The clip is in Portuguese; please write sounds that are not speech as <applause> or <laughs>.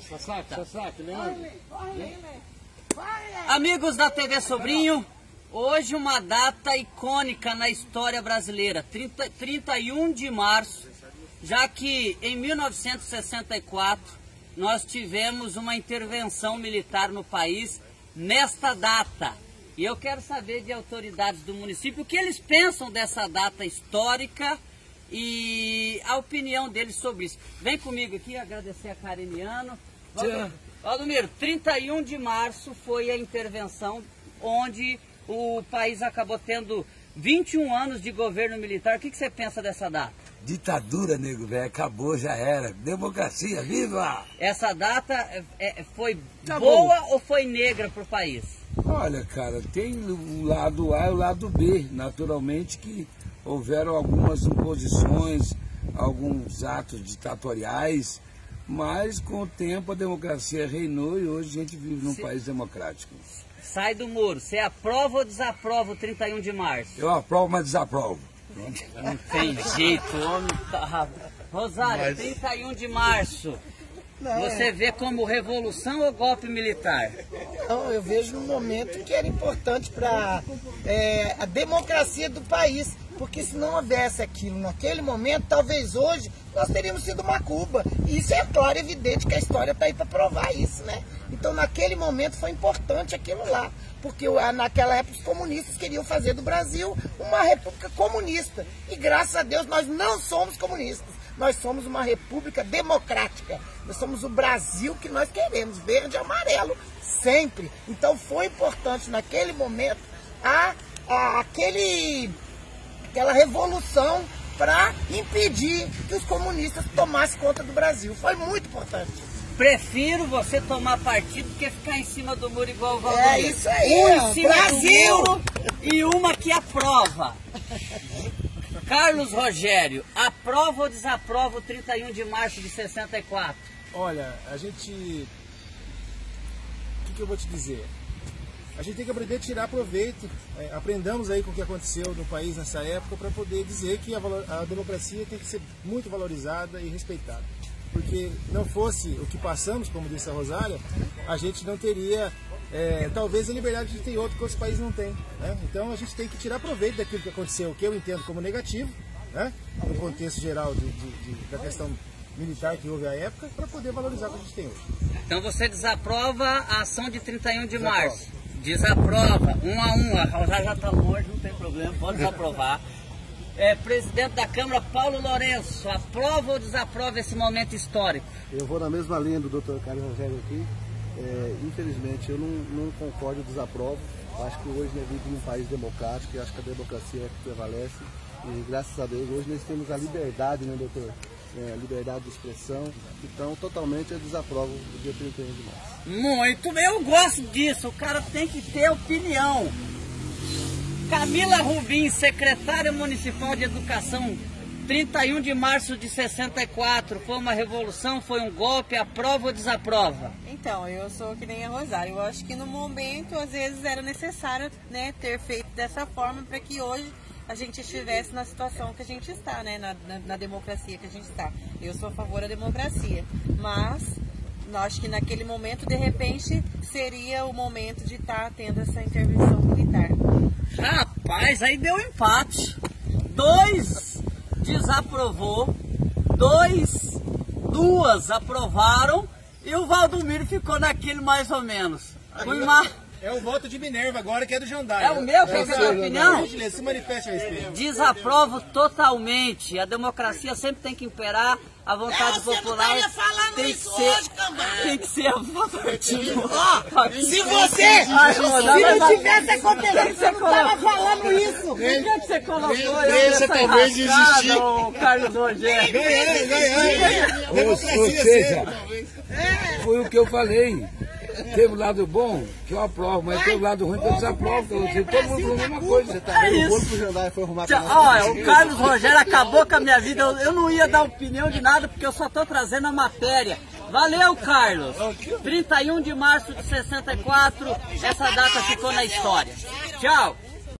Saca, saca, Leandro. Amigos da TV Sobrinho, hoje uma data icônica na história brasileira, 30, 31 de março, já que em 1964 nós tivemos uma intervenção militar no país nesta data. E eu quero saber de autoridades do município o que eles pensam dessa data histórica e a opinião deles sobre isso. Vem comigo aqui agradecer a Cariniano. Valdomiro, 31 de março foi a intervenção onde o país acabou tendo 21 anos de governo militar. O que, que você pensa dessa data? Ditadura, nego, velho. Acabou, já era. Democracia, viva! Essa data é, é, foi tá boa ou foi negra para o país? Olha, cara, tem o lado A e o lado B. Naturalmente que houveram algumas imposições, alguns atos ditatoriais, mas com o tempo a democracia reinou e hoje a gente vive num Se... país democrático. Sai do muro, você aprova ou desaprova o 31 de março? Eu aprovo, mas desaprovo. Não tem jeito, homem tá... Rosário, mas... 31 de março. Não, Você é... vê como revolução ou golpe militar? Não, eu vejo um momento que era importante para é, a democracia do país. Porque se não houvesse aquilo naquele momento, talvez hoje nós teríamos sido uma Cuba. E isso é claro, evidente que a história está aí para provar isso, né? Então naquele momento foi importante aquilo lá. Porque naquela época os comunistas queriam fazer do Brasil uma república comunista. E graças a Deus nós não somos comunistas. Nós somos uma república democrática. Nós somos o Brasil que nós queremos, verde e amarelo, sempre. Então foi importante naquele momento a, a aquele aquela revolução para impedir que os comunistas tomassem conta do Brasil. Foi muito importante. Prefiro você tomar partido do que ficar em cima do muro igual o Valdir. É isso aí, um em cima Brasil! Do muro e uma que aprova. Carlos Rogério, aprova ou desaprova o 31 de março de 64? Olha, a gente. O que, que eu vou te dizer? A gente tem que aprender a tirar proveito. É, aprendamos aí com o que aconteceu no país nessa época para poder dizer que a, a, democracia tem que ser muito valorizada e respeitada. Porque não fosse o que passamos, como disse a Rosária, a gente não teria é, talvez a liberdade de ter outro que outros países não têm. Né? Então a gente tem que tirar proveito daquilo que aconteceu, que eu entendo como negativo, né? no contexto geral de, de, de, da questão militar que houve à época, para poder valorizar o que a gente tem hoje. Então você desaprova a ação de 31 de março? Desaprova, um a um, a Rosário já está longe, não tem problema, pode desaprovar. <laughs> É, presidente da Câmara, Paulo Lourenço, aprova ou desaprova esse momento histórico? Eu vou na mesma linha do doutor Carlos Rogério aqui. É, infelizmente, eu não, não concordo, desaprovo. Acho que hoje nós vivemos num país democrático e acho que a democracia é que prevalece. E graças a Deus, hoje nós temos a liberdade, né, doutor? É, liberdade de expressão. Então, totalmente eu desaprovo o dia 31 de março. Muito bem, eu gosto disso. O cara tem que ter opinião. Camila Rubim, secretária municipal de educação, 31 de março de 64, foi uma revolução, foi um golpe, aprova ou desaprova? Então, eu sou que nem a Rosário, eu acho que no momento, às vezes, era necessário né, ter feito dessa forma para que hoje a gente estivesse na situação que a gente está, né, na, na, na democracia que a gente está. Eu sou a favor da democracia, mas acho que naquele momento, de repente, seria o momento de estar tá tendo essa intervenção militar. Rapaz, aí deu empate. Dois desaprovou, dois, duas aprovaram e o Valdomiro ficou naquele mais ou menos. Uma... É o voto de Minerva agora, que é do Jandaia. É o meu, que é a sua opinião? Se manifeste a respeito. Desaprovo totalmente. A democracia sempre tem que imperar a vontade é, popular. tem que ser, hoje, tem que ser a vontade. se você, se não tivesse a competência, você não estava falando isso. Por que você colocou Deixa talvez existir. Carlos Rogério. Ganhei, ganhei. Ou seja, foi o que eu falei. Teve o lado bom, que eu aprovo, mas teve o lado ruim que eu desaprovo. Todo mundo falou a mesma coisa. Você tá vendo? O pro Jandai foi arrumar Olha, o Carlos Rogério acabou com a minha vida. Eu, eu não ia dar opinião de nada, porque eu só tô trazendo a matéria. Valeu, Carlos! 31 de março de 64, essa data ficou na história. Tchau!